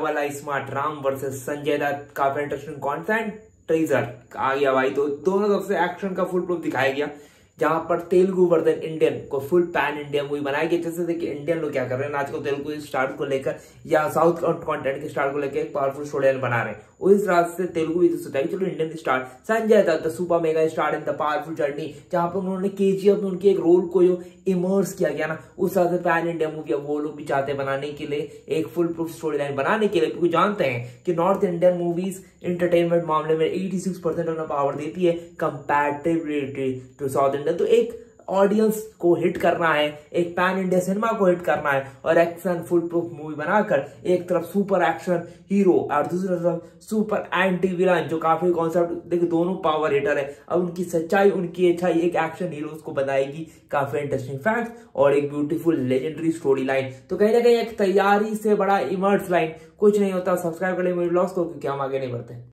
वाला smart Ram versus Sanjay Dutt काफ़ी interesting consent treasure आ गया भाई। तो दोनों तरफ़ से एक्शन का फुल प्रूफ दिखाया गया। जहाँ पर तेलुगु वर्धन इंडियन को फुल पैन इंडिया मूवी बनाई गई जैसे देखिए इंडियन लोग क्या कर रहे हैं? आजकल तेलुगु स्टार को लेकर या साउथ कंटेंट के स्टार को लेकर एक पावरफुल स्टोरी बना रहे हैं। उस रात से तेलुगु भी सोचा चलो Indian star Sanjay Dutt super mega star in the powerful journey जहाँ पर उन्होंने के में उनके एक रोल को जो इमर्स किया गया ना, उस तरह से पैन इंडिया मूवी वो लोग भी चाहते बनाने के लिए, एक फुल प्रूफ स्टोरी लाइन बनाने के लिए। क्योंकि जानते हैं कि नॉर्थ इंडियन मूवीज़ इंटरटेनमेंट मामले में 86 परसेंट पावर देती है कंपैरेटिवली टू साउथ इंडियन तो एक ऑडियंस को हिट करना है, एक पैन इंडिया सिनेमा को हिट करना है और एक्शन फुल प्रूफ मूवी बनाकर एक तरफ़ सुपर एक्शन हीरो और दूसरी तरफ़ सुपर एंटी विलन जो काफ़ी कॉन्सेप्ट देखिए दोनों पावर हिटर है। अब उनकी सच्चाई, उनकी अच्छाई एक एक्शन हीरो को बताएगी काफ़ी इंटरेस्टिंग फैक्ट और एक ब्यूटीफुल लेजेंडरी स्टोरी लाइन तो कहीं ना कहीं एक तैयारी से बड़ा इमर्स लाइन कुछ नहीं होता सब्सक्राइब कर मेरे ब्लॉग्स को क्योंकि हम आगे नहीं बढ़ते।